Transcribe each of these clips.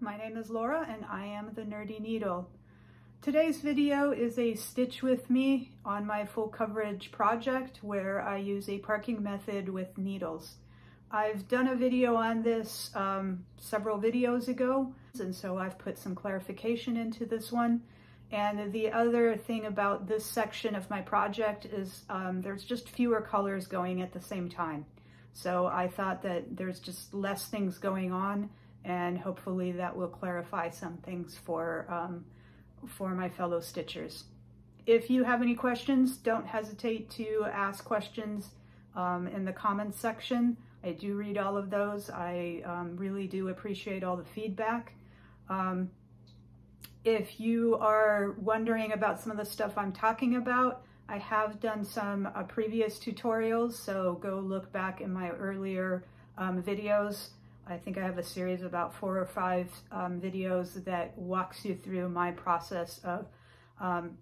My name is Laura and I am the Nerdy Needle. Today's video is a stitch with me on my full coverage project where I use a parking method with needles. I've done a video on this um, several videos ago and so I've put some clarification into this one. And the other thing about this section of my project is um, there's just fewer colors going at the same time. So I thought that there's just less things going on and hopefully that will clarify some things for, um, for my fellow stitchers. If you have any questions, don't hesitate to ask questions um, in the comments section. I do read all of those. I um, really do appreciate all the feedback. Um, if you are wondering about some of the stuff I'm talking about, I have done some uh, previous tutorials, so go look back in my earlier um, videos. I think I have a series of about four or five um, videos that walks you through my process of um,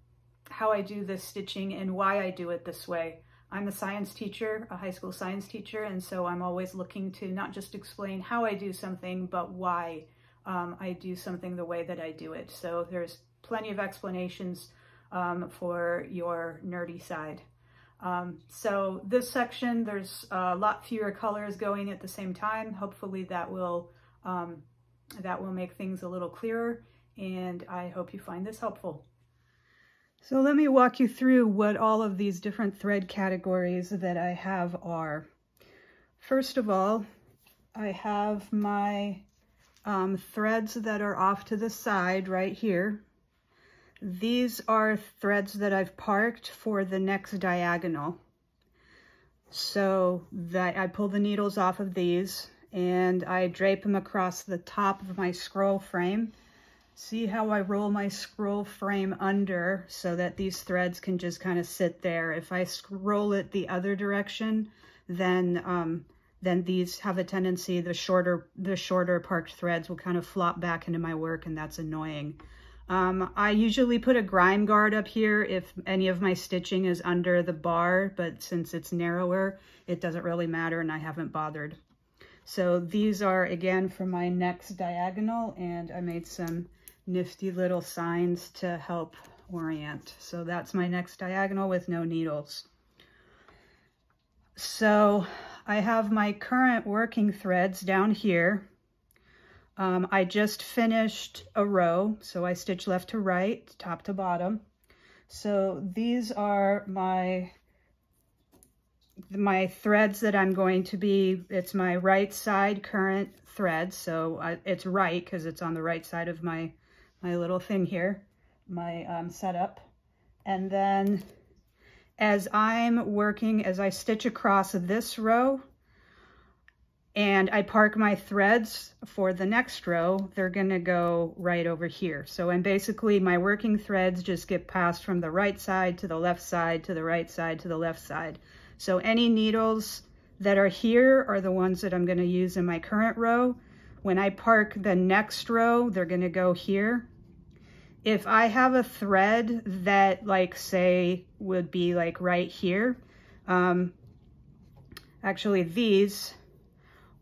how I do this stitching and why I do it this way. I'm a science teacher, a high school science teacher, and so I'm always looking to not just explain how I do something, but why um, I do something the way that I do it. So there's plenty of explanations um, for your nerdy side. Um, so this section, there's a lot fewer colors going at the same time. Hopefully that will, um, that will make things a little clearer and I hope you find this helpful. So let me walk you through what all of these different thread categories that I have are. First of all, I have my um, threads that are off to the side right here. These are threads that I've parked for the next diagonal. So that I pull the needles off of these and I drape them across the top of my scroll frame. See how I roll my scroll frame under so that these threads can just kind of sit there. If I scroll it the other direction, then um, then these have a tendency, the shorter the shorter parked threads will kind of flop back into my work and that's annoying. Um, I usually put a grime guard up here if any of my stitching is under the bar, but since it's narrower, it doesn't really matter and I haven't bothered. So these are, again, for my next diagonal, and I made some nifty little signs to help orient. So that's my next diagonal with no needles. So I have my current working threads down here. Um, I just finished a row, so I stitch left to right, top to bottom. So these are my my threads that I'm going to be, it's my right side current thread. So I, it's right because it's on the right side of my, my little thing here, my um, setup. And then as I'm working, as I stitch across this row, and I park my threads for the next row, they're gonna go right over here. So and basically my working threads just get passed from the right side to the left side, to the right side, to the left side. So any needles that are here are the ones that I'm gonna use in my current row. When I park the next row, they're gonna go here. If I have a thread that like say would be like right here, um, actually these,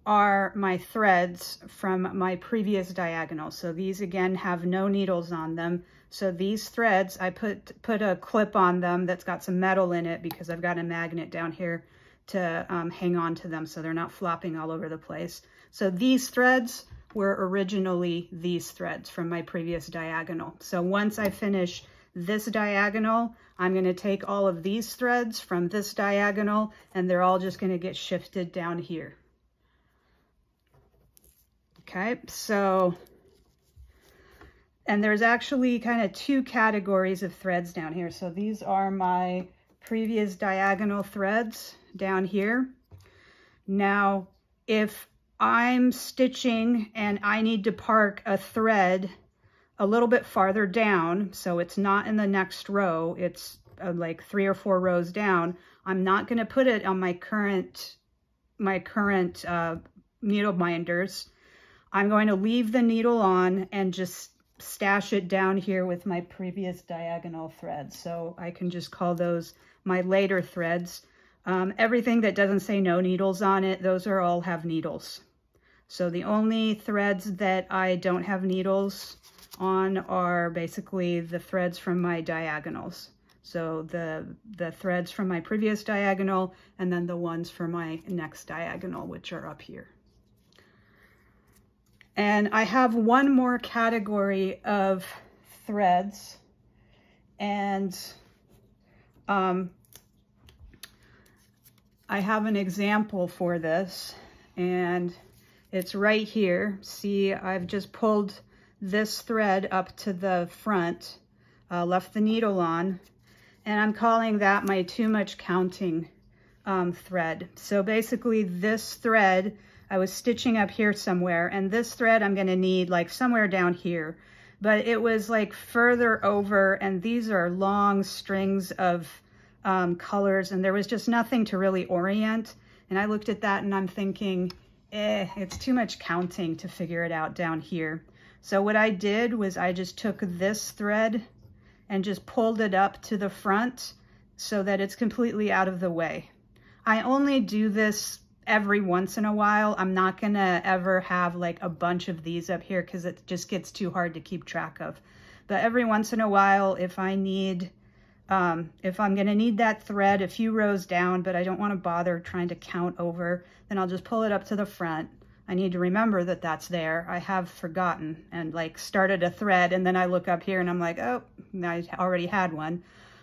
are my threads from my previous diagonal. So these again have no needles on them. So these threads, I put, put a clip on them that's got some metal in it because I've got a magnet down here to um, hang on to them so they're not flopping all over the place. So these threads were originally these threads from my previous diagonal. So once I finish this diagonal, I'm gonna take all of these threads from this diagonal and they're all just gonna get shifted down here. Okay, so, and there's actually kind of two categories of threads down here. So these are my previous diagonal threads down here. Now, if I'm stitching and I need to park a thread a little bit farther down, so it's not in the next row, it's uh, like three or four rows down, I'm not going to put it on my current my current uh, needle binders I'm going to leave the needle on and just stash it down here with my previous diagonal threads. So I can just call those my later threads. Um, everything that doesn't say no needles on it, those are all have needles. So the only threads that I don't have needles on are basically the threads from my diagonals. So the, the threads from my previous diagonal and then the ones for my next diagonal, which are up here. And I have one more category of threads and um, I have an example for this and it's right here. See, I've just pulled this thread up to the front, uh, left the needle on, and I'm calling that my too much counting um, thread. So basically this thread, I was stitching up here somewhere, and this thread I'm gonna need like somewhere down here. But it was like further over, and these are long strings of um, colors, and there was just nothing to really orient. And I looked at that and I'm thinking, eh, it's too much counting to figure it out down here. So what I did was I just took this thread and just pulled it up to the front so that it's completely out of the way. I only do this every once in a while. I'm not gonna ever have like a bunch of these up here because it just gets too hard to keep track of. But every once in a while, if I need, um, if I'm gonna need that thread a few rows down, but I don't wanna bother trying to count over, then I'll just pull it up to the front. I need to remember that that's there. I have forgotten and like started a thread and then I look up here and I'm like, oh, I already had one.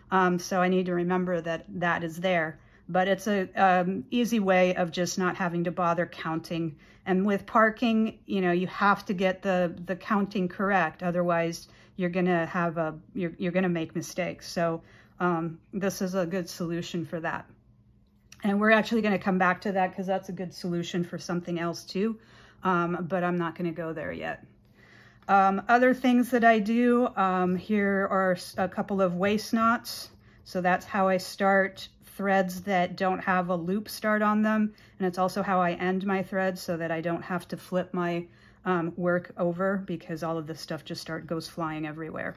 Um, so I need to remember that that is there. But it's a um, easy way of just not having to bother counting. And with parking, you know, you have to get the, the counting correct. Otherwise, you're gonna have a, you're, you're gonna make mistakes. So um, this is a good solution for that. And we're actually going to come back to that because that's a good solution for something else too. Um, but I'm not going to go there yet. Um, other things that I do, um, here are a couple of waste knots. So that's how I start threads that don't have a loop start on them. And it's also how I end my threads so that I don't have to flip my um, work over because all of this stuff just start goes flying everywhere.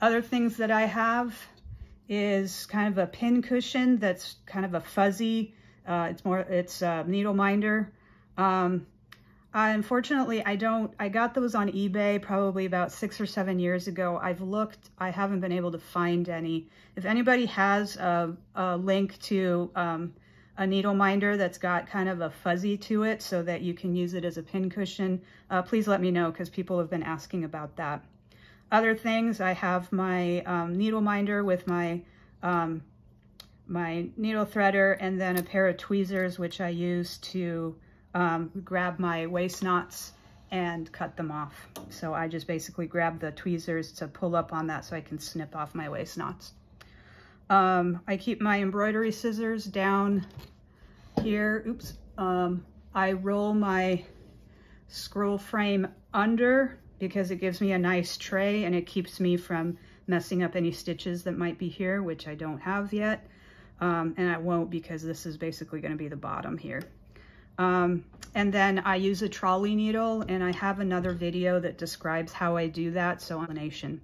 Other things that I have is kind of a pin cushion that's kind of a fuzzy, uh, it's more, it's a needle minder. Um, unfortunately, I don't, I got those on eBay probably about six or seven years ago. I've looked, I haven't been able to find any. If anybody has a, a link to um, a needle minder that's got kind of a fuzzy to it so that you can use it as a pin cushion, uh, please let me know because people have been asking about that. Other things, I have my um, needle minder with my um, my needle threader and then a pair of tweezers which I use to um, grab my waste knots and cut them off. So I just basically grab the tweezers to pull up on that so I can snip off my waste knots. Um, I keep my embroidery scissors down here. Oops. Um, I roll my scroll frame under because it gives me a nice tray and it keeps me from messing up any stitches that might be here, which I don't have yet. Um, and I won't because this is basically going to be the bottom here. Um, and then I use a trolley needle and I have another video that describes how I do that, so explanation.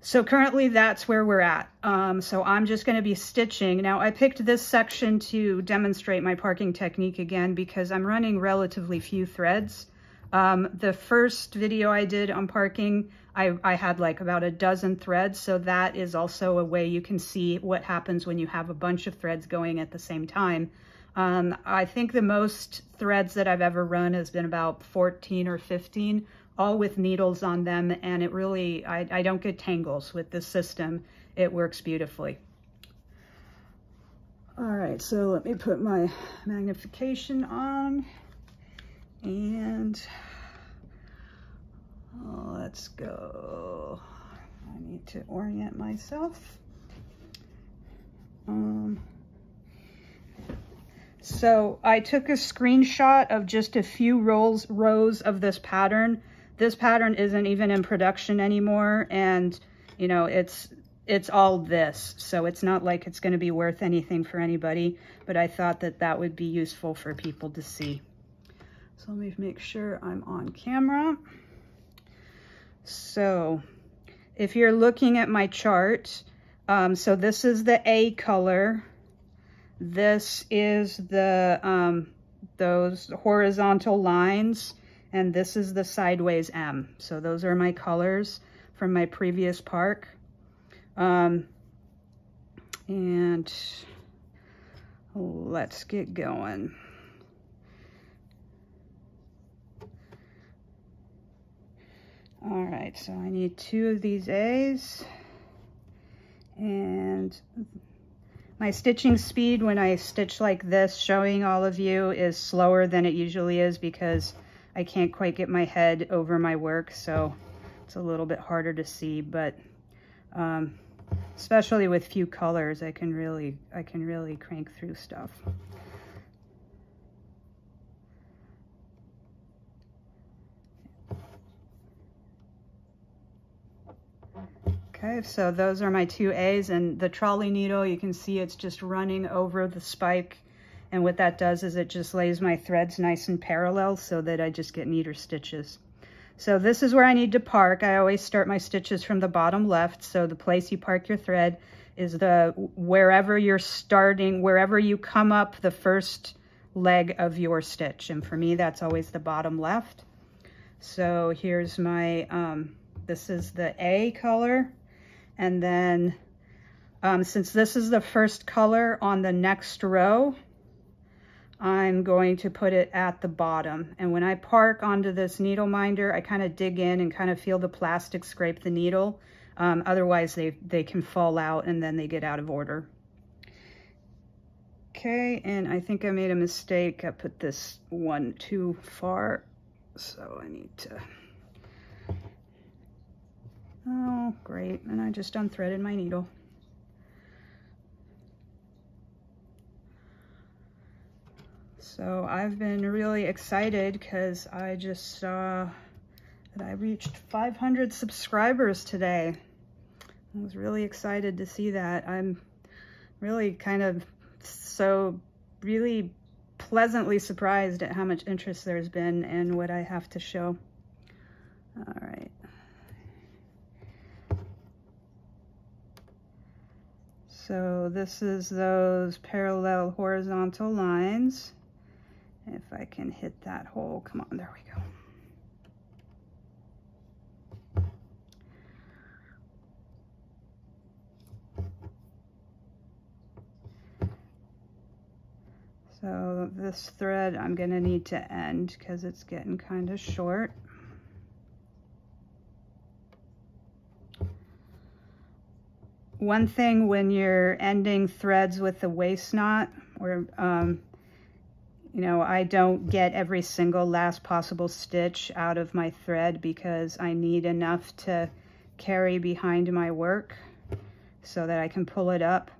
So currently that's where we're at. Um, so I'm just gonna be stitching. Now I picked this section to demonstrate my parking technique again because I'm running relatively few threads. Um, the first video I did on parking, I, I had like about a dozen threads. So that is also a way you can see what happens when you have a bunch of threads going at the same time. Um, I think the most threads that I've ever run has been about 14 or 15, all with needles on them. And it really, I, I don't get tangles with this system. It works beautifully. All right, so let me put my magnification on. And let's go. I need to orient myself. Um, so I took a screenshot of just a few rolls, rows of this pattern. This pattern isn't even in production anymore. And, you know, it's it's all this. So it's not like it's going to be worth anything for anybody. But I thought that that would be useful for people to see. So let me make sure I'm on camera. So if you're looking at my chart, um, so this is the A color. This is the um, those horizontal lines and this is the sideways M. So those are my colors from my previous park. Um, and let's get going. All right, so I need two of these A's and my stitching speed when I stitch like this, showing all of you, is slower than it usually is because I can't quite get my head over my work, so it's a little bit harder to see, but um, especially with few colors, I can really, I can really crank through stuff. Okay, so those are my two A's and the trolley needle, you can see it's just running over the spike. And what that does is it just lays my threads nice and parallel so that I just get neater stitches. So this is where I need to park. I always start my stitches from the bottom left. So the place you park your thread is the wherever you're starting, wherever you come up the first leg of your stitch. And for me, that's always the bottom left. So here's my, um, this is the A color. And then um, since this is the first color on the next row, I'm going to put it at the bottom. And when I park onto this needle minder, I kind of dig in and kind of feel the plastic scrape the needle. Um, otherwise, they, they can fall out and then they get out of order. Okay, and I think I made a mistake. I put this one too far, so I need to Oh, great. And I just unthreaded my needle. So I've been really excited because I just saw that I reached 500 subscribers today. I was really excited to see that. I'm really kind of so really pleasantly surprised at how much interest there's been and what I have to show. All right. So this is those parallel horizontal lines. If I can hit that hole, come on, there we go. So this thread I'm gonna need to end because it's getting kind of short. One thing when you're ending threads with the waste knot or um, you know I don't get every single last possible stitch out of my thread because I need enough to carry behind my work so that I can pull it up.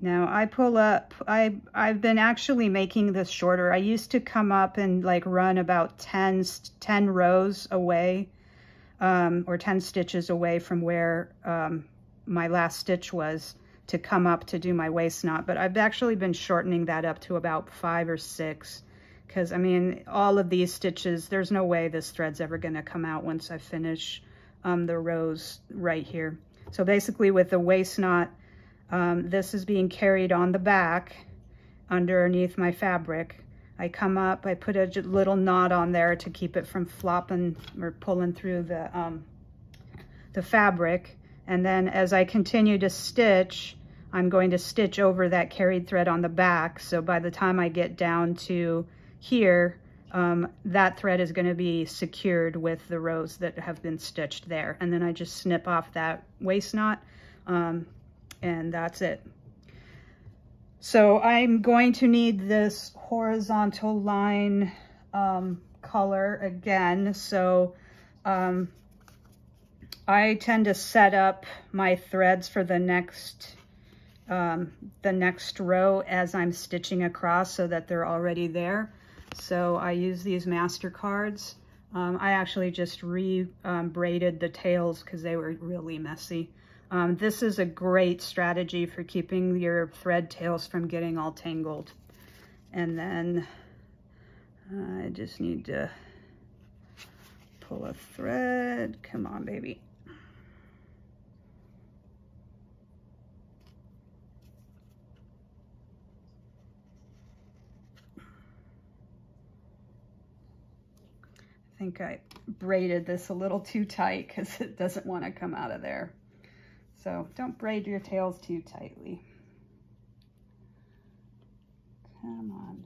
Now I pull up I I've been actually making this shorter. I used to come up and like run about 10 10 rows away um, or 10 stitches away from where um, my last stitch was to come up to do my waste knot, but I've actually been shortening that up to about five or six because I mean, all of these stitches, there's no way this thread's ever gonna come out once I finish um, the rows right here. So basically with the waste knot, um, this is being carried on the back underneath my fabric. I come up, I put a little knot on there to keep it from flopping or pulling through the, um, the fabric. And then as I continue to stitch, I'm going to stitch over that carried thread on the back. So by the time I get down to here, um, that thread is going to be secured with the rows that have been stitched there. And then I just snip off that waste knot um, and that's it. So I'm going to need this horizontal line um, color again. So um, I tend to set up my threads for the next um, the next row as I'm stitching across so that they're already there. So I use these MasterCards. Um, I actually just re-braided um, the tails because they were really messy. Um, this is a great strategy for keeping your thread tails from getting all tangled. And then uh, I just need to pull a thread. Come on, baby. Think I braided this a little too tight because it doesn't want to come out of there. So don't braid your tails too tightly. Come on.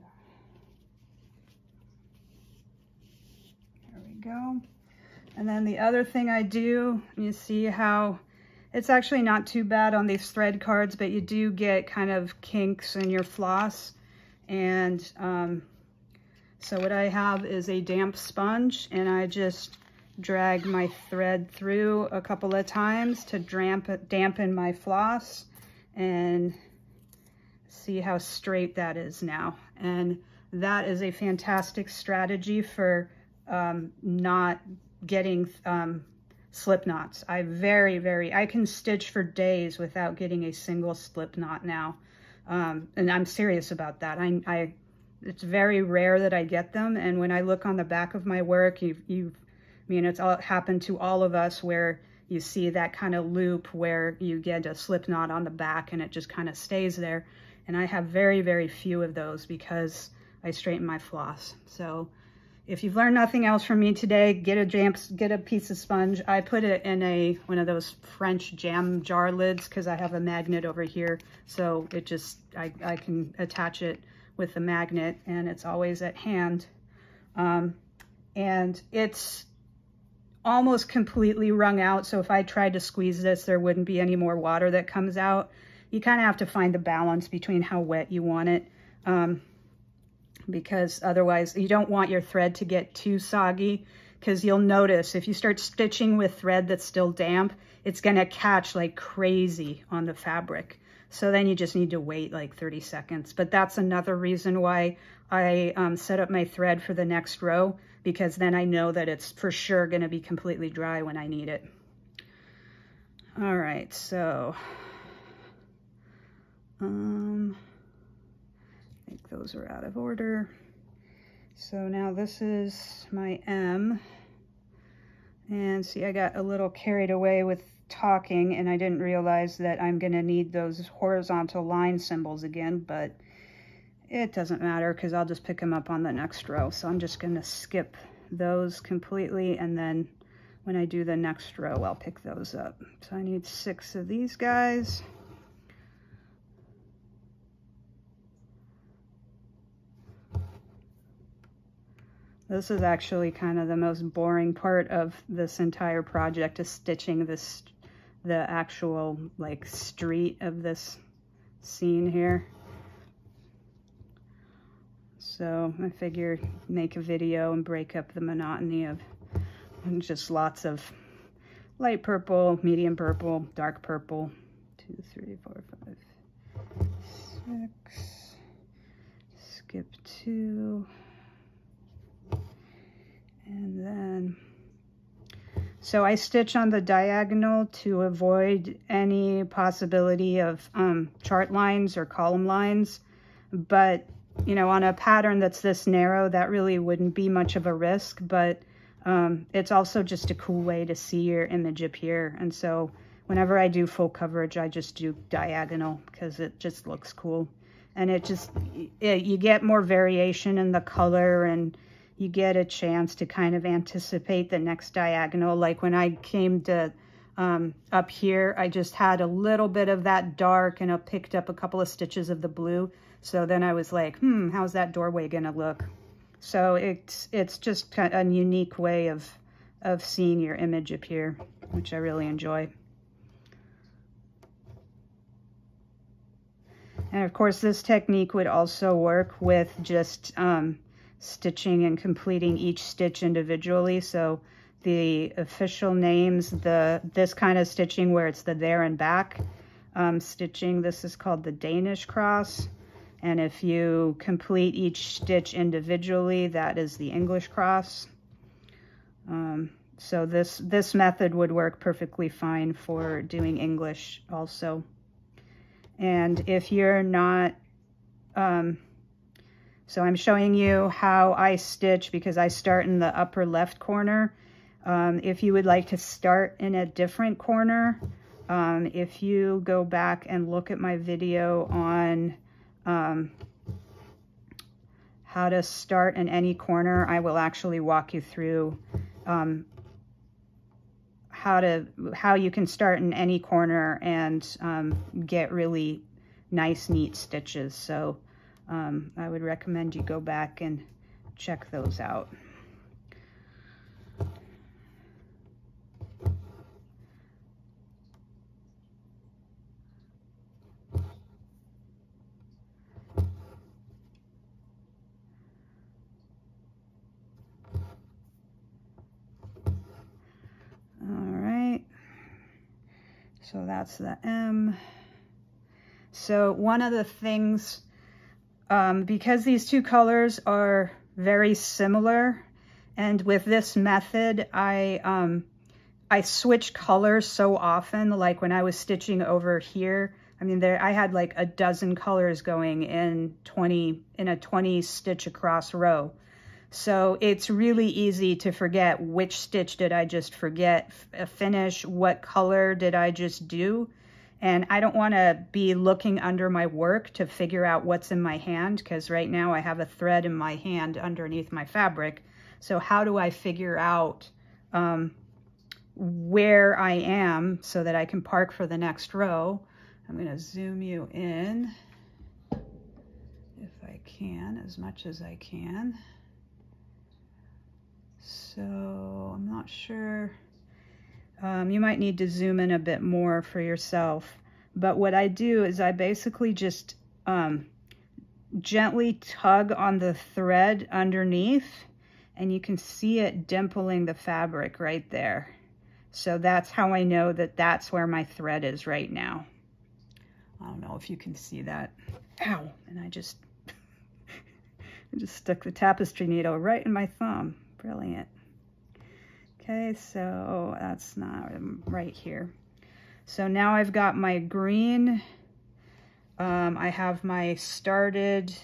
There we go. And then the other thing I do, you see how it's actually not too bad on these thread cards, but you do get kind of kinks in your floss. And um, so what I have is a damp sponge and I just drag my thread through a couple of times to dampen my floss and see how straight that is now. And that is a fantastic strategy for um, not getting um, slip knots. I very, very, I can stitch for days without getting a single slip knot now. Um, and I'm serious about that. I, I, it's very rare that I get them. And when I look on the back of my work, you, you, I mean, it's all happened to all of us where you see that kind of loop where you get a slip knot on the back and it just kind of stays there. And I have very, very few of those because I straighten my floss. So if you've learned nothing else from me today, get a jam, get a piece of sponge. I put it in a one of those French jam jar lids because I have a magnet over here. So it just, I, I can attach it with the magnet and it's always at hand. Um, and it's almost completely wrung out. So if I tried to squeeze this, there wouldn't be any more water that comes out. You kind of have to find the balance between how wet you want it. Um, because otherwise you don't want your thread to get too soggy because you'll notice if you start stitching with thread that's still damp, it's going to catch like crazy on the fabric. So then you just need to wait like 30 seconds. But that's another reason why I um, set up my thread for the next row because then I know that it's for sure going to be completely dry when I need it. All right, so um, I think those are out of order. So now this is my M. And see, I got a little carried away with talking and I didn't realize that I'm gonna need those horizontal line symbols again, but it doesn't matter because I'll just pick them up on the next row. So I'm just gonna skip those completely and then when I do the next row, I'll pick those up. So I need six of these guys. This is actually kind of the most boring part of this entire project is stitching this, the actual like street of this scene here. So I figure make a video and break up the monotony of just lots of light purple, medium purple, dark purple. Two, three, four, five, six. Skip two. And then, so I stitch on the diagonal to avoid any possibility of um, chart lines or column lines. But, you know, on a pattern that's this narrow, that really wouldn't be much of a risk. But um, it's also just a cool way to see your image appear. And so whenever I do full coverage, I just do diagonal because it just looks cool. And it just, it, you get more variation in the color and you get a chance to kind of anticipate the next diagonal. Like when I came to um, up here, I just had a little bit of that dark and I picked up a couple of stitches of the blue. So then I was like, hmm, how's that doorway gonna look? So it's it's just a unique way of, of seeing your image appear, which I really enjoy. And of course, this technique would also work with just um, stitching and completing each stitch individually. So the official names, the this kind of stitching where it's the there and back um, stitching, this is called the Danish cross. And if you complete each stitch individually, that is the English cross. Um, so this, this method would work perfectly fine for doing English also. And if you're not um, so I'm showing you how I stitch because I start in the upper left corner. Um, if you would like to start in a different corner, um, if you go back and look at my video on um, how to start in any corner. I will actually walk you through um, how to how you can start in any corner and um, get really nice, neat stitches. So um, I would recommend you go back and check those out. All right. So that's the M. So one of the things, um, because these two colors are very similar, and with this method, I, um, I switch colors so often, like when I was stitching over here, I mean, there I had like a dozen colors going in 20, in a 20 stitch across row. So it's really easy to forget which stitch did I just forget, finish, what color did I just do. And I don't want to be looking under my work to figure out what's in my hand because right now I have a thread in my hand underneath my fabric. So how do I figure out um, where I am so that I can park for the next row? I'm going to zoom you in if I can, as much as I can. So I'm not sure. Um, you might need to zoom in a bit more for yourself. But what I do is I basically just um, gently tug on the thread underneath and you can see it dimpling the fabric right there. So that's how I know that that's where my thread is right now. I don't know if you can see that. Ow, and I just, I just stuck the tapestry needle right in my thumb. Brilliant. Okay, so that's not right here. So now I've got my green. Um, I have my started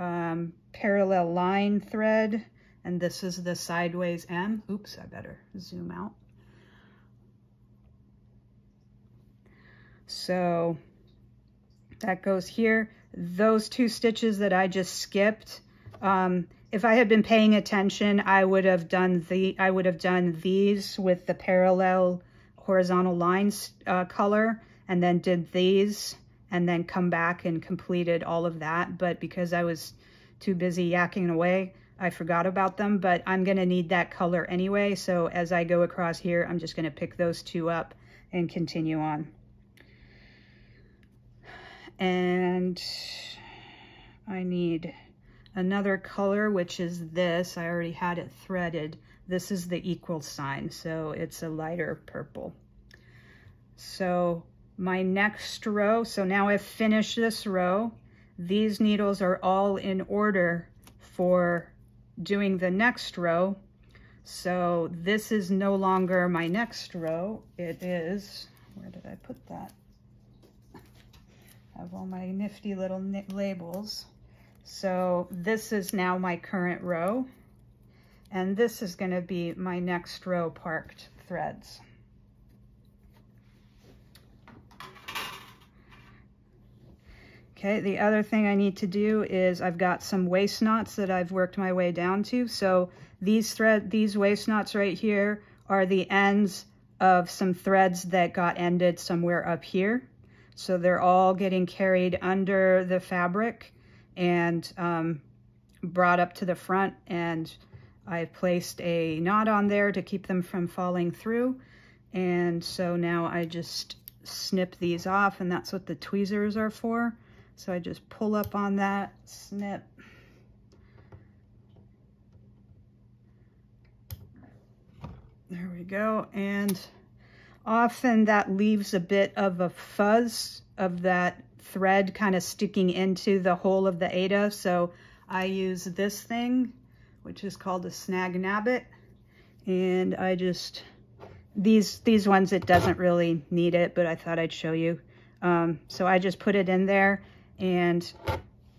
um, parallel line thread, and this is the sideways M. Oops, I better zoom out. So that goes here. Those two stitches that I just skipped, um, if I had been paying attention, I would have done the I would have done these with the parallel horizontal lines uh, color and then did these and then come back and completed all of that. But because I was too busy yakking away, I forgot about them, but I'm gonna need that color anyway. So as I go across here, I'm just gonna pick those two up and continue on. And I need another color, which is this. I already had it threaded. This is the equal sign, so it's a lighter purple. So my next row, so now I've finished this row. These needles are all in order for doing the next row. So this is no longer my next row. It is, where did I put that? I have all my nifty little labels. So this is now my current row. And this is going to be my next row parked threads. Okay, the other thing I need to do is I've got some waste knots that I've worked my way down to. So these thread, these waste knots right here are the ends of some threads that got ended somewhere up here. So they're all getting carried under the fabric and um, brought up to the front and I placed a knot on there to keep them from falling through. And so now I just snip these off and that's what the tweezers are for. So I just pull up on that, snip. There we go. And often that leaves a bit of a fuzz of that thread kind of sticking into the hole of the Aida. So I use this thing, which is called a Snag Nab-It. And I just, these, these ones, it doesn't really need it, but I thought I'd show you. Um, so I just put it in there and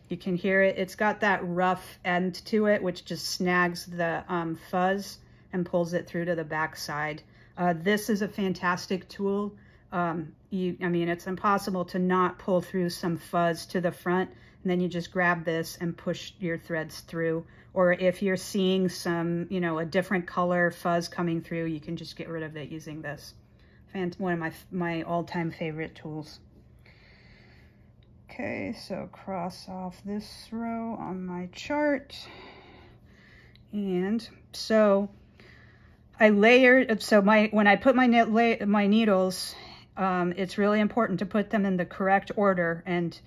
you can hear it. It's got that rough end to it, which just snags the um, fuzz and pulls it through to the back side. Uh, this is a fantastic tool um, you, I mean, it's impossible to not pull through some fuzz to the front. And then you just grab this and push your threads through. Or if you're seeing some, you know, a different color fuzz coming through, you can just get rid of it using this. One of my, my all-time favorite tools. Okay, so cross off this row on my chart. And so I layered, so my when I put my, my needles, um, it's really important to put them in the correct order and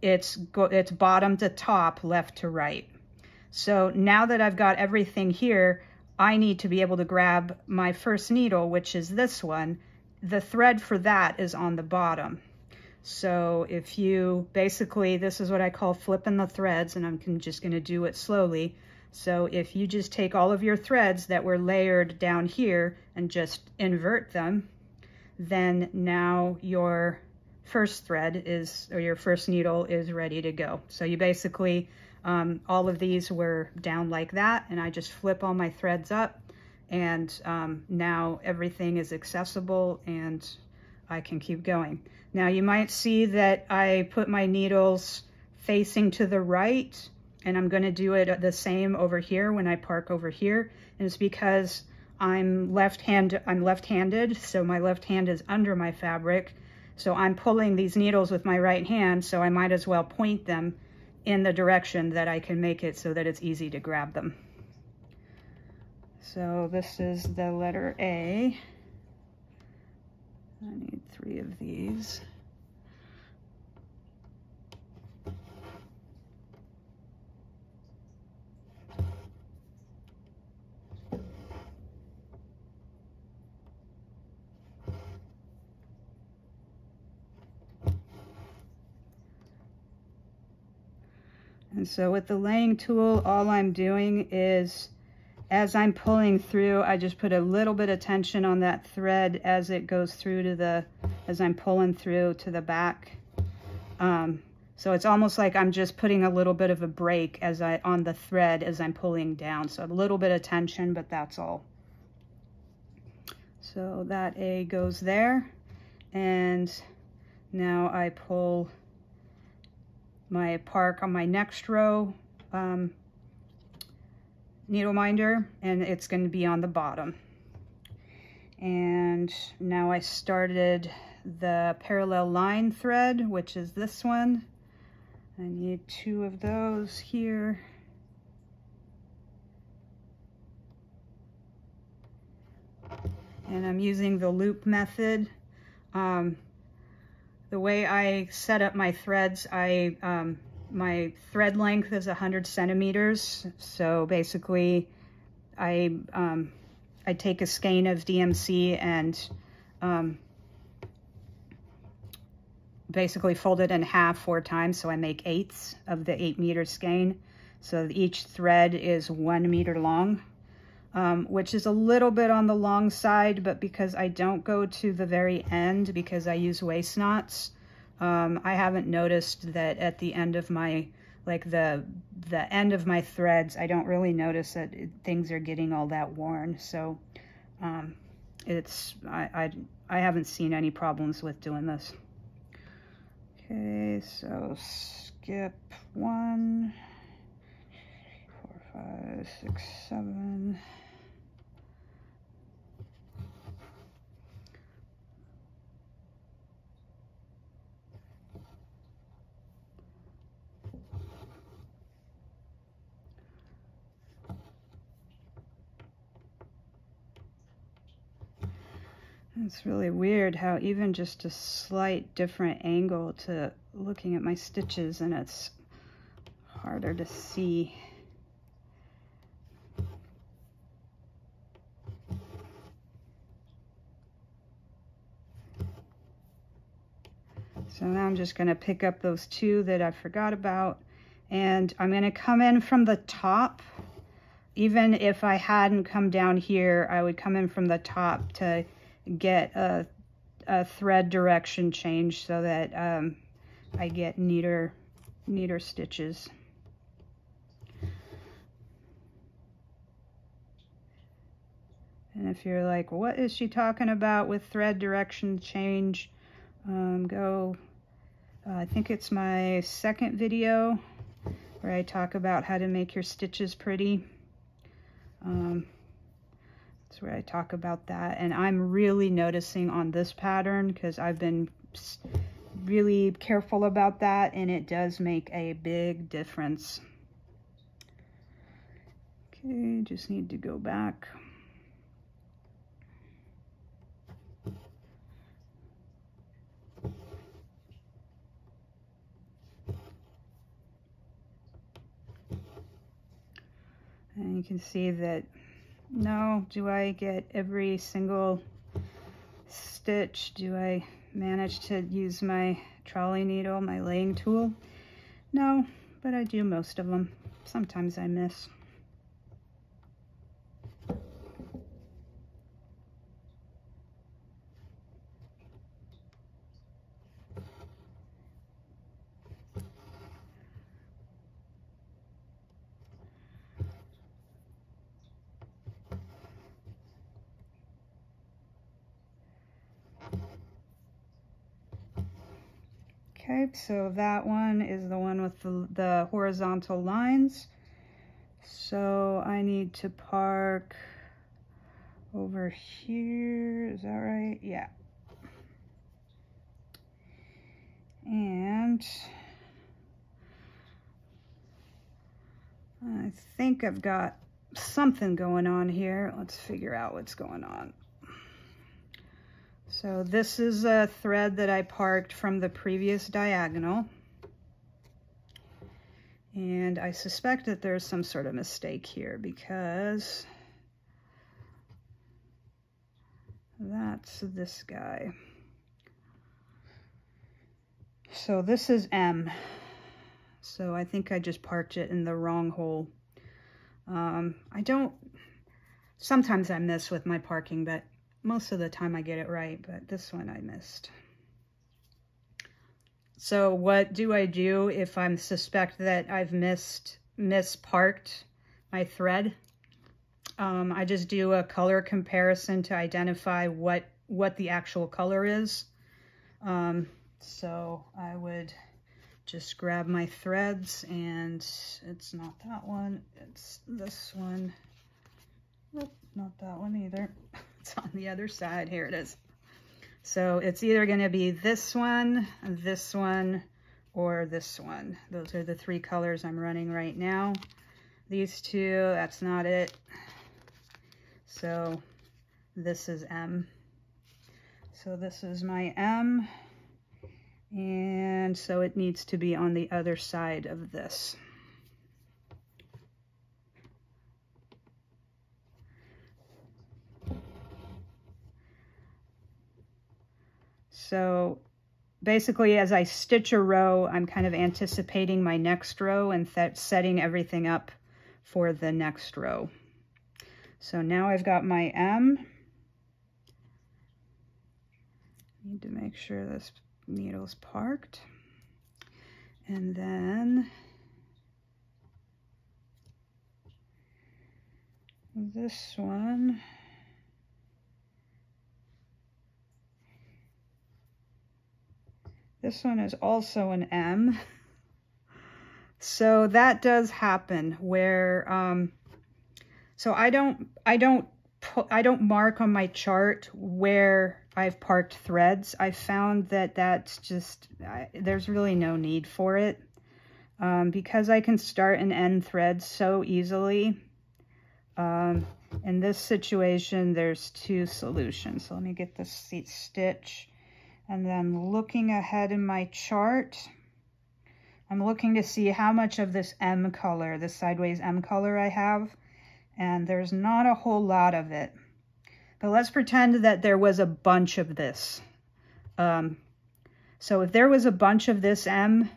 it's, go, it's bottom to top, left to right. So now that I've got everything here, I need to be able to grab my first needle, which is this one. The thread for that is on the bottom. So if you, basically, this is what I call flipping the threads, and I'm just gonna do it slowly. So if you just take all of your threads that were layered down here and just invert them, then now your first thread is, or your first needle is ready to go. So you basically, um, all of these were down like that, and I just flip all my threads up, and um, now everything is accessible and I can keep going. Now you might see that I put my needles facing to the right and I'm gonna do it the same over here when I park over here. And it's because I'm left hand I'm left-handed, so my left hand is under my fabric. So I'm pulling these needles with my right hand, so I might as well point them in the direction that I can make it so that it's easy to grab them. So this is the letter A. I need three of these. So with the laying tool, all I'm doing is as I'm pulling through, I just put a little bit of tension on that thread as it goes through to the, as I'm pulling through to the back. Um, so it's almost like I'm just putting a little bit of a break as I, on the thread as I'm pulling down. So a little bit of tension, but that's all. So that A goes there. And now I pull my park on my next row um, needle minder and it's going to be on the bottom. And now I started the parallel line thread, which is this one. I need two of those here. And I'm using the loop method. Um, the way I set up my threads, I um, my thread length is 100 centimeters. So basically, I, um, I take a skein of DMC and um, basically fold it in half four times. So I make eighths of the eight meter skein. So each thread is one meter long, um, which is a little bit on the long side, but because I don't go to the very end because I use waste knots, um, I haven't noticed that at the end of my, like the, the end of my threads, I don't really notice that things are getting all that worn. So um, it's, I, I, I haven't seen any problems with doing this. Okay, so skip one, four, five, six, seven. It's really weird how even just a slight different angle to looking at my stitches and it's harder to see. So now I'm just going to pick up those two that I forgot about and I'm going to come in from the top. Even if I hadn't come down here, I would come in from the top to get a, a thread direction change so that um, I get neater, neater stitches. And if you're like, what is she talking about with thread direction change? Um, go Uh, I think it's my second video where I talk about how to make your stitches pretty. Um, where I talk about that. And I'm really noticing on this pattern because I've been really careful about that and it does make a big difference. Okay, just need to go back. And you can see that, no, do I get every single stitch? Do I manage to use my trolley needle, my laying tool? No, but I do most of them. Sometimes I miss. So that one is the one with the, the horizontal lines. So I need to park over here, is that right? Yeah. And I think I've got something going on here. Let's figure out what's going on. So this is a thread that I parked from the previous diagonal. And I suspect that there's some sort of mistake here because that's this guy. So this is M. So I think I just parked it in the wrong hole. Um, I don't, sometimes I miss with my parking, but most of the time I get it right, but this one I missed. So what do I do if I suspect that I've missed, misparked my thread? Um, I just do a color comparison to identify what, what the actual color is. Um, so I would just grab my threads and it's not that one, it's this one. Nope, not that one either. It's on the other side. Here it is. So it's either going to be this one, this one, or this one. Those are the three colors I'm running right now. These two, that's not it. So this is M. So this is my M. And so it needs to be on the other side of this. So basically as I stitch a row, I'm kind of anticipating my next row and setting everything up for the next row. So now I've got my M. Need to make sure this needle's parked. And then this one This one is also an M. So that does happen where, um, so I don't, I don't, put, I don't mark on my chart where I've parked threads. I found that that's just, I, there's really no need for it. Um, because I can start and end threads so easily. Um, in this situation, there's two solutions. So let me get this stitch and then looking ahead in my chart, I'm looking to see how much of this M color, this sideways M color I have, and there's not a whole lot of it. But let's pretend that there was a bunch of this. Um, so if there was a bunch of this M,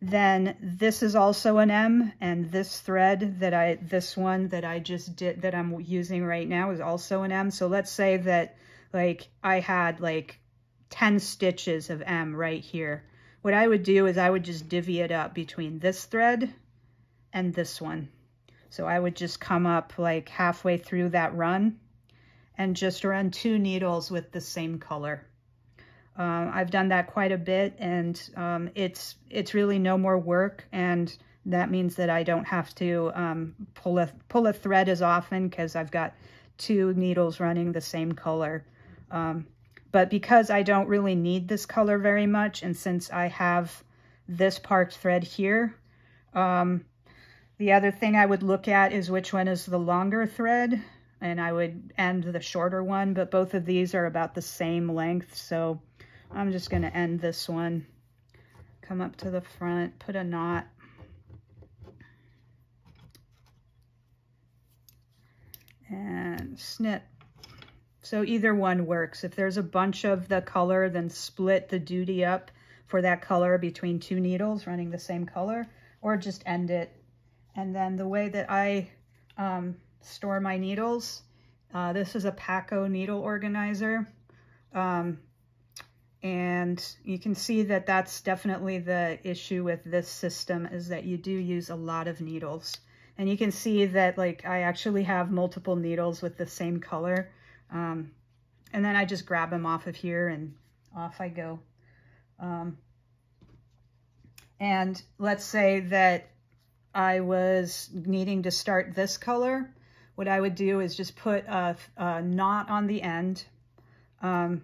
then this is also an M, and this thread that I, this one that I just did, that I'm using right now is also an M. So let's say that like I had like 10 stitches of M right here. What I would do is I would just divvy it up between this thread and this one. So I would just come up like halfway through that run and just run two needles with the same color. Uh, I've done that quite a bit and um, it's it's really no more work and that means that I don't have to um, pull a pull a thread as often because I've got two needles running the same color. Um, but because I don't really need this color very much, and since I have this part thread here, um, the other thing I would look at is which one is the longer thread, and I would end the shorter one, but both of these are about the same length, so I'm just going to end this one. Come up to the front, put a knot. And snip. So either one works. If there's a bunch of the color, then split the duty up for that color between two needles running the same color, or just end it. And then the way that I um, store my needles, uh, this is a Paco needle organizer. Um, and you can see that that's definitely the issue with this system is that you do use a lot of needles. And you can see that like I actually have multiple needles with the same color. Um, and then I just grab them off of here and off I go. Um, and let's say that I was needing to start this color. What I would do is just put a, a knot on the end um,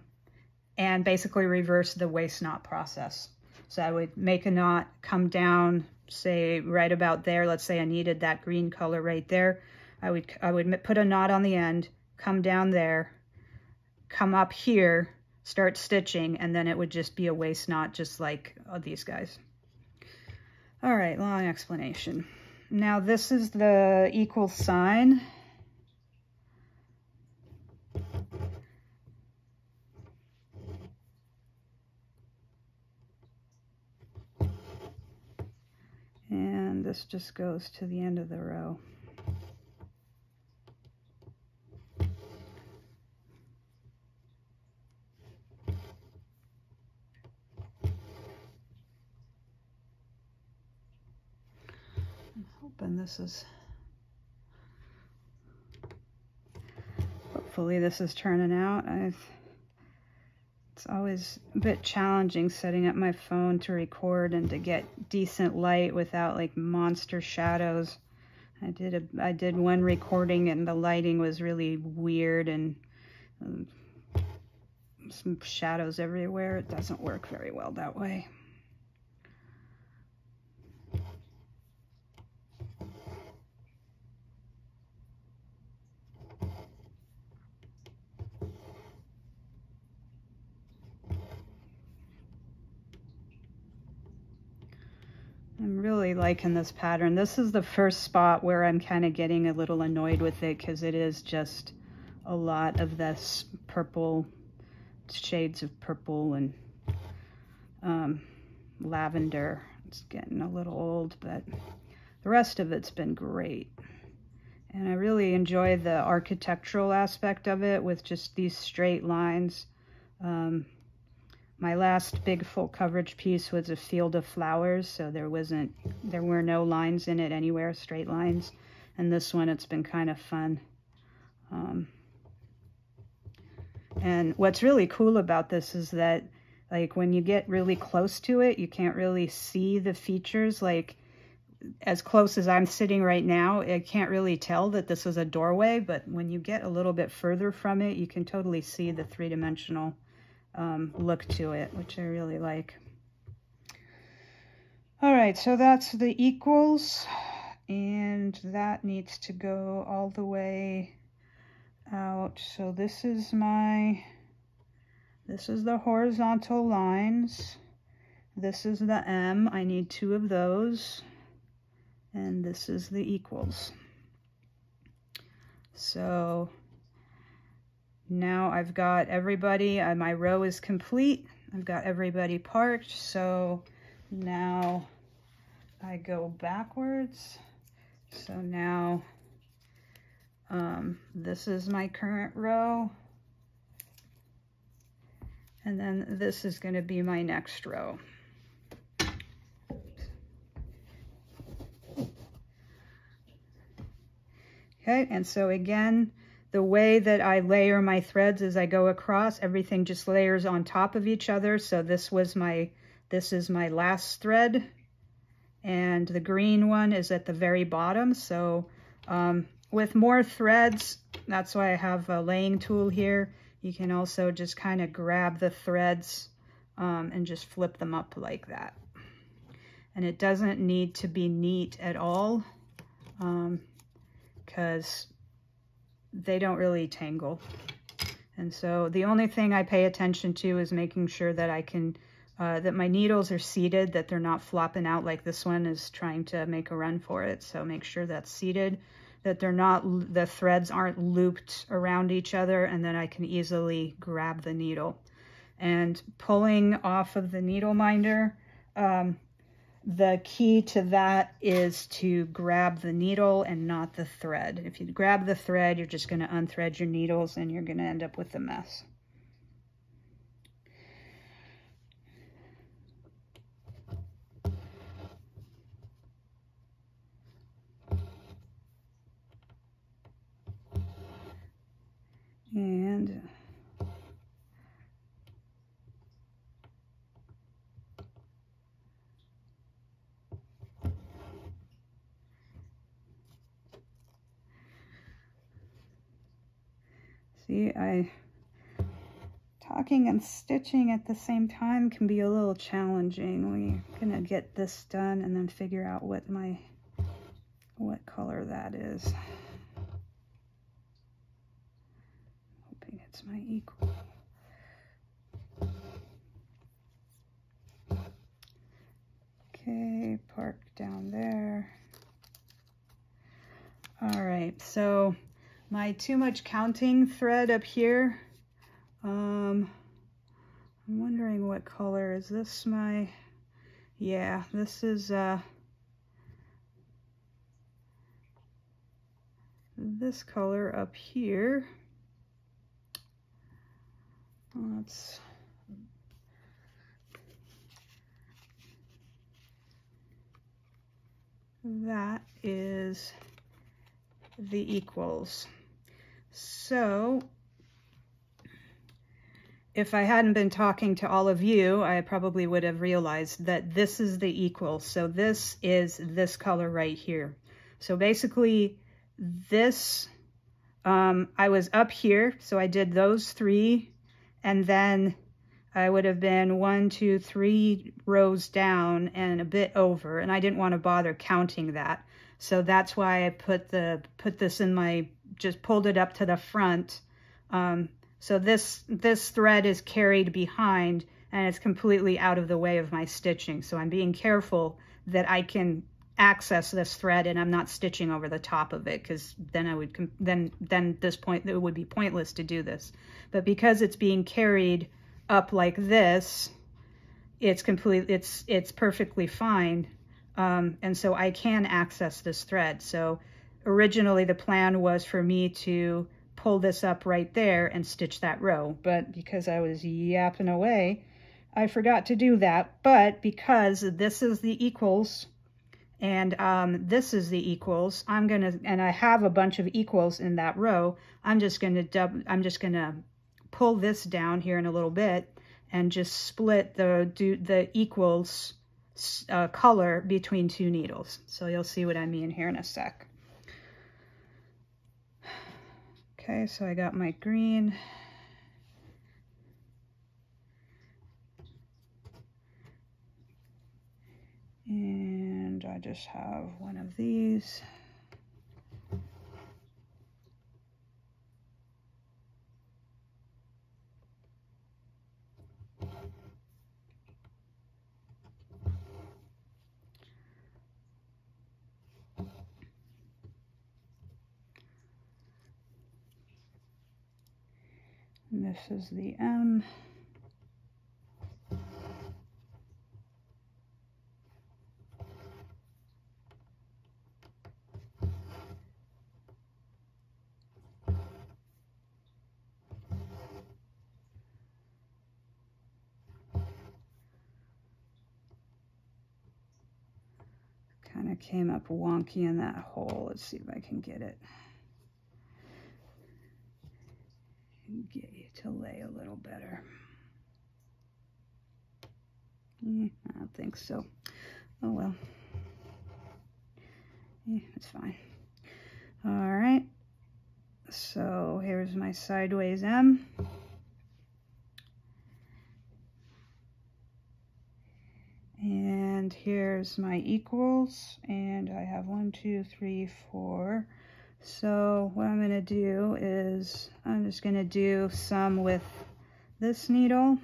and basically reverse the waste knot process. So I would make a knot, come down, say right about there. Let's say I needed that green color right there. I would, I would put a knot on the end, come down there, come up here, start stitching, and then it would just be a waste knot just like uh, these guys. All right, long explanation. Now this is the equal sign. And this just goes to the end of the row. hoping this is, hopefully this is turning out. I've, it's always a bit challenging setting up my phone to record and to get decent light without like monster shadows. I did a, I did one recording and the lighting was really weird and um, some shadows everywhere. It doesn't work very well that way. I'm really liking this pattern. This is the first spot where I'm kind of getting a little annoyed with it because it is just a lot of this purple, shades of purple and um, lavender. It's getting a little old, but the rest of it's been great. And I really enjoy the architectural aspect of it with just these straight lines. Um, my last big full coverage piece was a field of flowers, so there wasn't, there were no lines in it anywhere, straight lines. And this one, it's been kind of fun. Um, and what's really cool about this is that, like, when you get really close to it, you can't really see the features. Like, as close as I'm sitting right now, I can't really tell that this is a doorway, but when you get a little bit further from it, you can totally see the three-dimensional um, look to it, which I really like. All right, so that's the equals, and that needs to go all the way out. So this is my, this is the horizontal lines. This is the M, I need two of those. And this is the equals. So now I've got everybody, uh, my row is complete. I've got everybody parked. So now I go backwards. So now um, this is my current row. And then this is going to be my next row. Okay, and so again, the way that I layer my threads as I go across, everything just layers on top of each other. So this was my, this is my last thread and the green one is at the very bottom. So um, with more threads, that's why I have a laying tool here. You can also just kind of grab the threads um, and just flip them up like that. And it doesn't need to be neat at all because um, they don't really tangle. And so the only thing I pay attention to is making sure that I can, uh, that my needles are seated, that they're not flopping out like this one is trying to make a run for it. So make sure that's seated, that they're not, the threads aren't looped around each other and then I can easily grab the needle. And pulling off of the needle minder, um, the key to that is to grab the needle and not the thread. If you grab the thread, you're just going to unthread your needles and you're going to end up with a mess. And See, I talking and stitching at the same time can be a little challenging. We're gonna get this done and then figure out what my what color that is. Hoping it's my equal. Okay, park down there. All right, so my too much counting thread up here. Um, I'm wondering what color. Is this my, yeah, this is, uh, this color up here. Let's, that is the equals. So if I hadn't been talking to all of you, I probably would have realized that this is the equal. So this is this color right here. So basically this, um, I was up here, so I did those three, and then I would have been one, two, three rows down and a bit over, and I didn't want to bother counting that. So that's why I put the put this in my, just pulled it up to the front. Um, so this, this thread is carried behind and it's completely out of the way of my stitching. So I'm being careful that I can access this thread and I'm not stitching over the top of it because then I would, then, then this point, it would be pointless to do this. But because it's being carried up like this, it's complete, it's, it's perfectly fine um, and so I can access this thread. So originally the plan was for me to pull this up right there and stitch that row. But because I was yapping away, I forgot to do that. But because this is the equals and um, this is the equals, I'm gonna, and I have a bunch of equals in that row, I'm just gonna dub, I'm just gonna pull this down here in a little bit and just split the, do the equals uh, color between two needles. So you'll see what I mean here in a sec. Okay, so I got my green. And I just have one of these. And this is the M. kind of came up wonky in that hole. Let's see if I can get it. get you to lay a little better. Yeah, I don't think so. Oh well. Yeah, it's fine. All right. So here's my sideways M. And here's my equals. And I have one, two, three, four. So what I'm going to do is I'm just going to do some with this needle.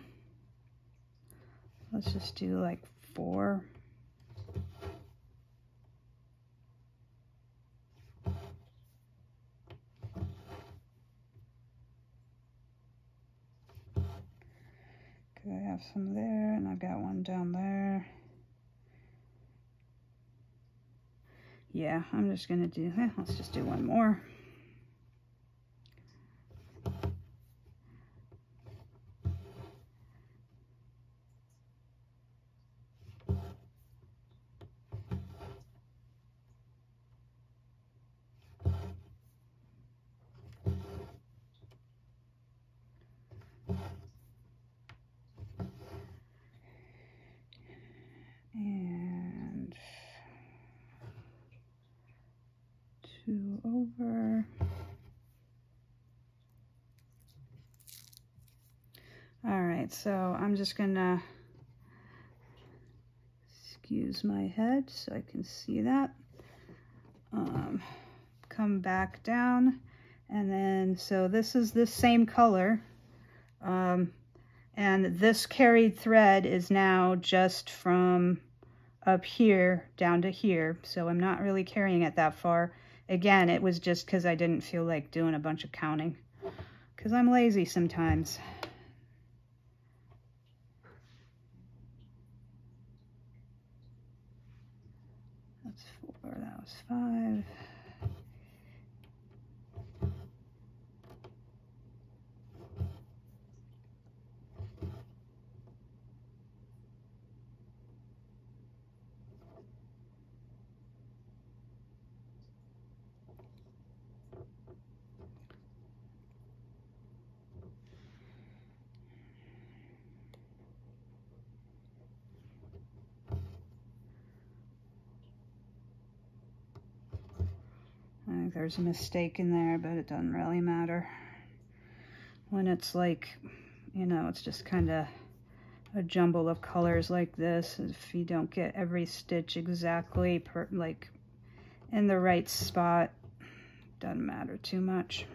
Let's just do like four. Okay, I have some there and I've got one down there. Yeah, I'm just gonna do, eh, let's just do one more. two over. All right, so I'm just gonna excuse my head so I can see that. Um, come back down and then, so this is the same color. Um, and this carried thread is now just from up here down to here. So I'm not really carrying it that far. Again, it was just because I didn't feel like doing a bunch of counting. Because I'm lazy sometimes. That's four, that was five. I there's a mistake in there, but it doesn't really matter. When it's like, you know, it's just kind of a jumble of colors like this, if you don't get every stitch exactly per, like in the right spot, doesn't matter too much.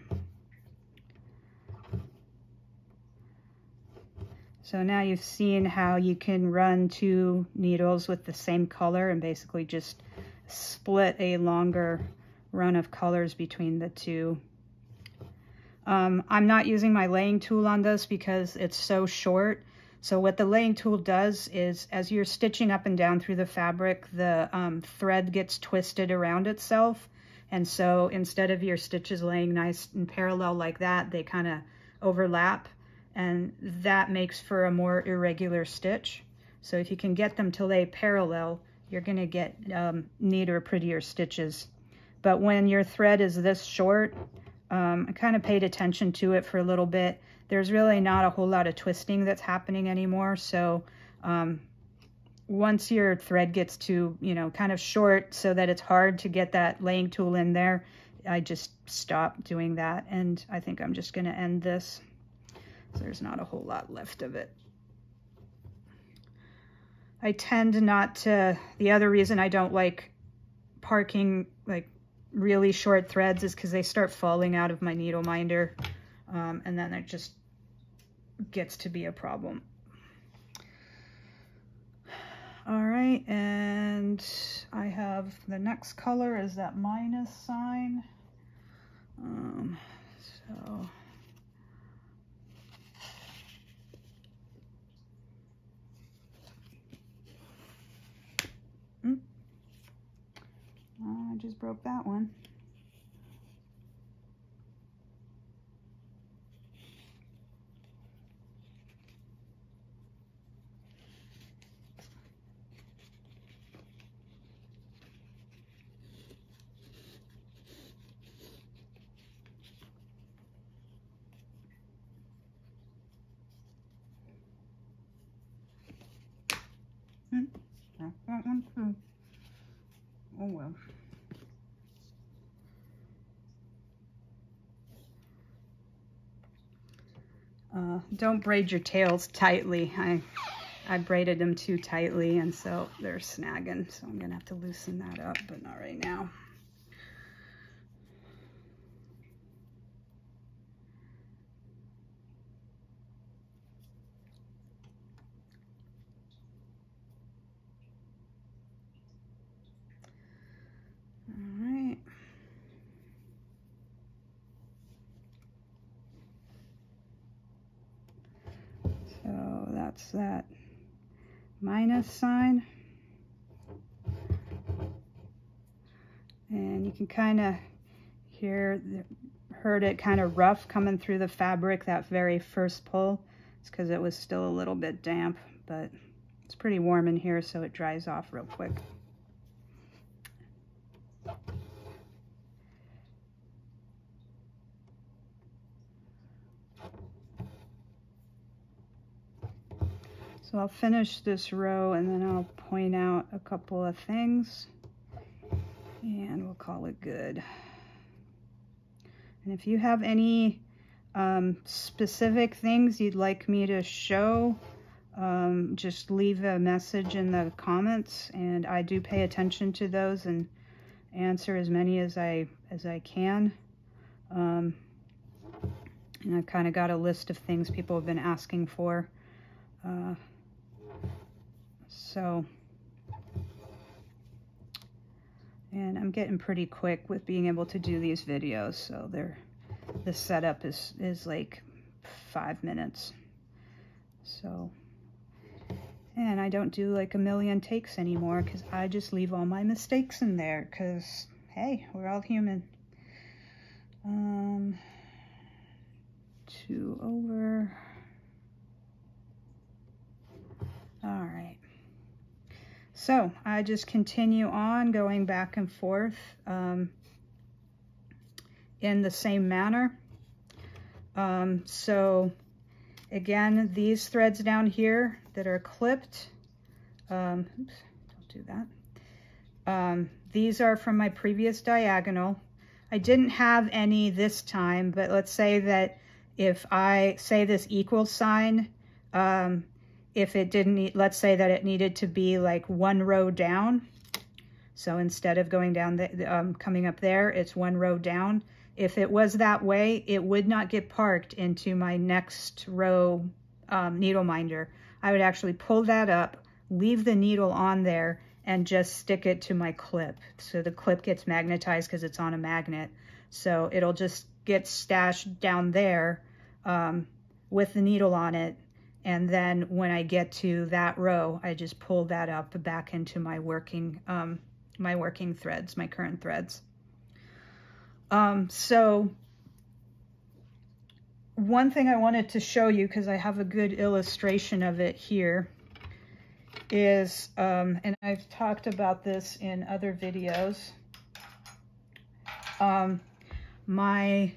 So now you've seen how you can run two needles with the same color and basically just split a longer run of colors between the two. Um, I'm not using my laying tool on this because it's so short. So what the laying tool does is as you're stitching up and down through the fabric, the um, thread gets twisted around itself. And so instead of your stitches laying nice and parallel like that, they kind of overlap. And that makes for a more irregular stitch. So if you can get them to lay parallel, you're going to get um, neater, prettier stitches. But when your thread is this short, um, I kind of paid attention to it for a little bit. There's really not a whole lot of twisting that's happening anymore. So um, once your thread gets to, you know, kind of short so that it's hard to get that laying tool in there, I just stop doing that. And I think I'm just going to end this. So there's not a whole lot left of it. I tend not to, the other reason I don't like parking really short threads is because they start falling out of my needle minder um, and then it just gets to be a problem. All right, and I have the next color is that minus sign. Um, so I just broke that one. that one too. Oh well. Uh, don't braid your tails tightly. I, I braided them too tightly and so they're snagging. So I'm gonna have to loosen that up, but not right now. that's that minus sign. And you can kind of hear, heard it kind of rough coming through the fabric that very first pull. It's because it was still a little bit damp, but it's pretty warm in here, so it dries off real quick. I'll finish this row and then I'll point out a couple of things and we'll call it good. And if you have any um, specific things you'd like me to show, um, just leave a message in the comments and I do pay attention to those and answer as many as I as I can. Um, and I've kind of got a list of things people have been asking for. Uh, so, and I'm getting pretty quick with being able to do these videos. So they're, the setup is, is like five minutes. So, and I don't do like a million takes anymore because I just leave all my mistakes in there because, hey, we're all human. Um, two over. All right. So I just continue on going back and forth um, in the same manner. Um, so again, these threads down here that are clipped, um, oops, don't do that. Um, these are from my previous diagonal. I didn't have any this time, but let's say that if I say this equal sign, um, if it didn't need, let's say that it needed to be like one row down. So instead of going down, the, um, coming up there, it's one row down. If it was that way, it would not get parked into my next row um, needle minder. I would actually pull that up, leave the needle on there, and just stick it to my clip. So the clip gets magnetized because it's on a magnet. So it'll just get stashed down there um, with the needle on it and then when I get to that row, I just pull that up back into my working, um, my working threads, my current threads. Um, so one thing I wanted to show you, because I have a good illustration of it here, is, um, and I've talked about this in other videos, um, my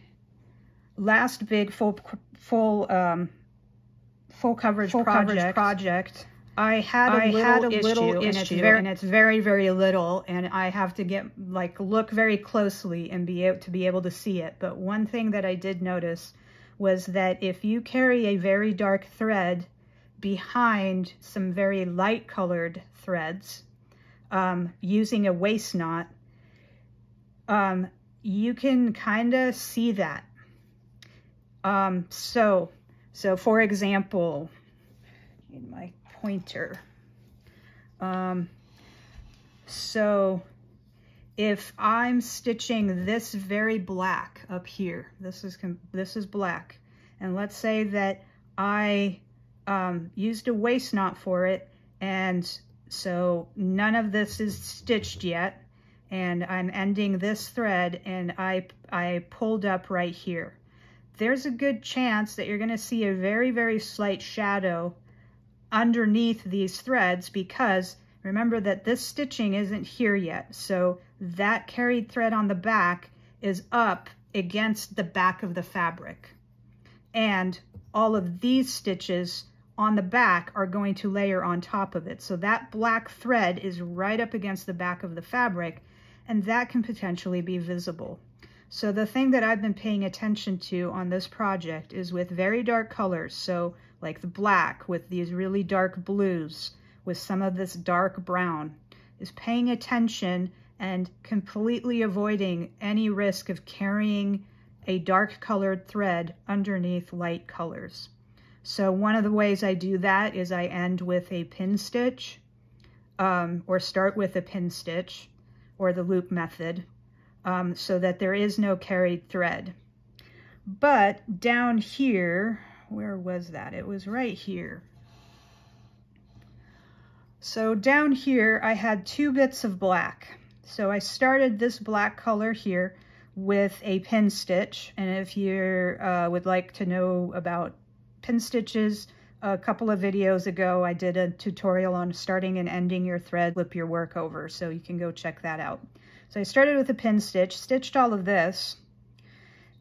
last big full, full um, full coverage full project, coverage project I had a I little had a issue, little and issue, it's very, and it's very, very little, and I have to get like look very closely and be able to be able to see it. But one thing that I did notice was that if you carry a very dark thread behind some very light colored threads, um, using a waste knot, um, you can kind of see that. Um, so so for example, in my pointer, um, so if I'm stitching this very black up here, this is, this is black, and let's say that I um, used a waste knot for it, and so none of this is stitched yet, and I'm ending this thread, and I, I pulled up right here there's a good chance that you're going to see a very, very slight shadow underneath these threads because remember that this stitching isn't here yet. So that carried thread on the back is up against the back of the fabric. And all of these stitches on the back are going to layer on top of it. So that black thread is right up against the back of the fabric and that can potentially be visible. So the thing that I've been paying attention to on this project is with very dark colors, so like the black with these really dark blues, with some of this dark brown, is paying attention and completely avoiding any risk of carrying a dark colored thread underneath light colors. So one of the ways I do that is I end with a pin stitch um, or start with a pin stitch or the loop method um, so that there is no carried thread. But down here, where was that? It was right here. So down here, I had two bits of black. So I started this black color here with a pin stitch. And if you uh, would like to know about pin stitches, a couple of videos ago, I did a tutorial on starting and ending your thread, flip your work over, so you can go check that out. So I started with a pin stitch, stitched all of this,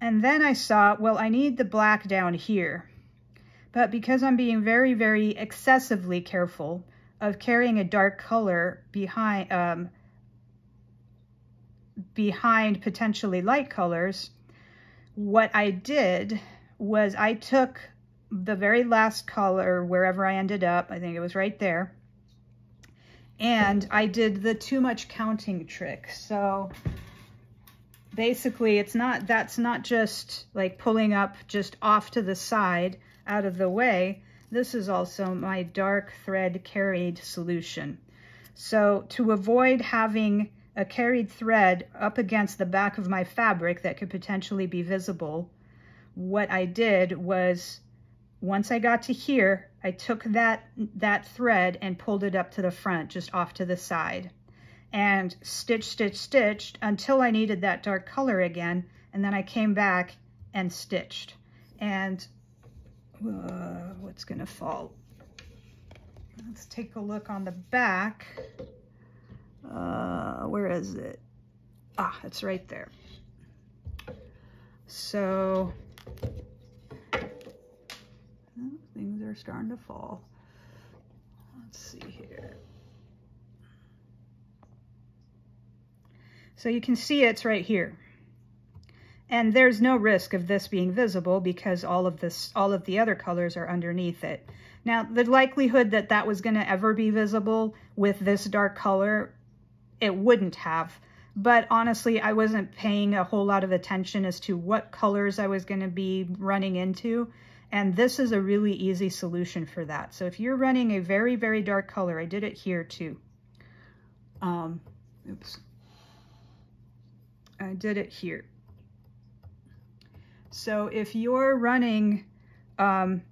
and then I saw, well, I need the black down here. But because I'm being very, very excessively careful of carrying a dark color behind, um, behind potentially light colors, what I did was I took the very last color, wherever I ended up, I think it was right there, and I did the too much counting trick. So basically it's not, that's not just like pulling up just off to the side out of the way. This is also my dark thread carried solution. So to avoid having a carried thread up against the back of my fabric that could potentially be visible, what I did was once I got to here, I took that, that thread and pulled it up to the front, just off to the side. And stitch, stitch, stitched until I needed that dark color again. And then I came back and stitched. And uh, what's gonna fall? Let's take a look on the back. Uh, where is it? Ah, it's right there. So things are starting to fall. Let's see here. So you can see it's right here. And there's no risk of this being visible because all of this, all of the other colors are underneath it. Now, the likelihood that that was going to ever be visible with this dark color, it wouldn't have. But honestly, I wasn't paying a whole lot of attention as to what colors I was going to be running into. And this is a really easy solution for that. So if you're running a very, very dark color, I did it here too. Um, oops. I did it here. So if you're running um,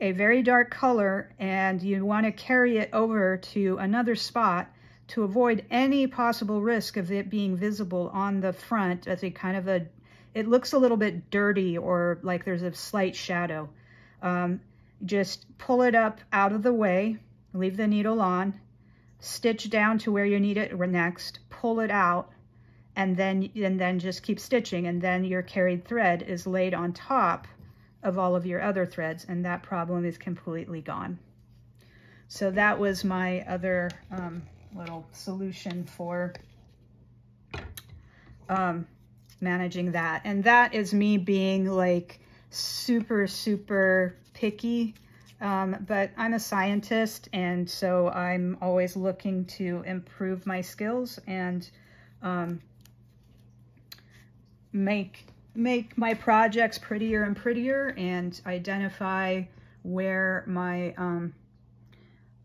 a very dark color and you want to carry it over to another spot to avoid any possible risk of it being visible on the front as a kind of a, it looks a little bit dirty or like there's a slight shadow. Um, just pull it up out of the way, leave the needle on, stitch down to where you need it next, pull it out, and then, and then just keep stitching. And then your carried thread is laid on top of all of your other threads and that problem is completely gone. So that was my other um, little solution for um, managing that. And that is me being like super, super picky. Um, but I'm a scientist, and so I'm always looking to improve my skills and um, make make my projects prettier and prettier and identify where my um,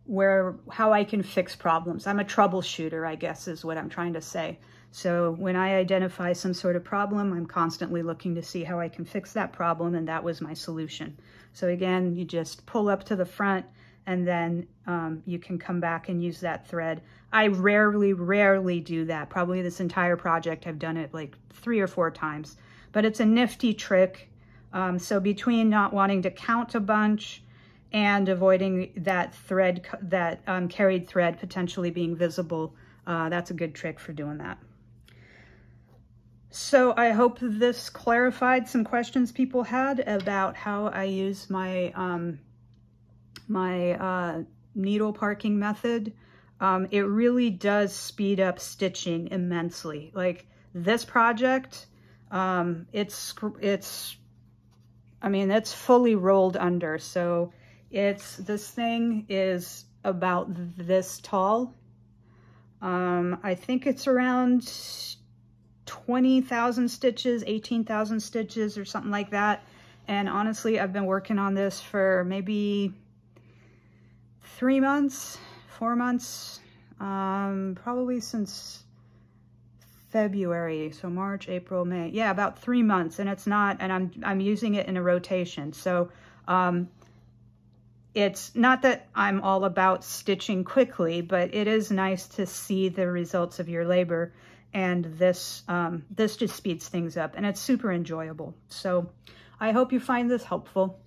where how I can fix problems. I'm a troubleshooter, I guess is what I'm trying to say. So when I identify some sort of problem, I'm constantly looking to see how I can fix that problem, and that was my solution. So again, you just pull up to the front, and then um, you can come back and use that thread. I rarely, rarely do that. Probably this entire project, I've done it like three or four times. But it's a nifty trick. Um, so between not wanting to count a bunch and avoiding that thread, that um, carried thread potentially being visible, uh, that's a good trick for doing that. So I hope this clarified some questions people had about how I use my um, my uh, needle parking method, um, it really does speed up stitching immensely. Like this project, um, it's, it's, I mean, it's fully rolled under. So it's, this thing is about this tall. Um, I think it's around 20,000 stitches, 18,000 stitches or something like that. And honestly, I've been working on this for maybe three months, four months, um, probably since February. So March, April, May. Yeah, about three months. And it's not, and I'm, I'm using it in a rotation. So, um, it's not that I'm all about stitching quickly, but it is nice to see the results of your labor. And this, um, this just speeds things up and it's super enjoyable. So I hope you find this helpful.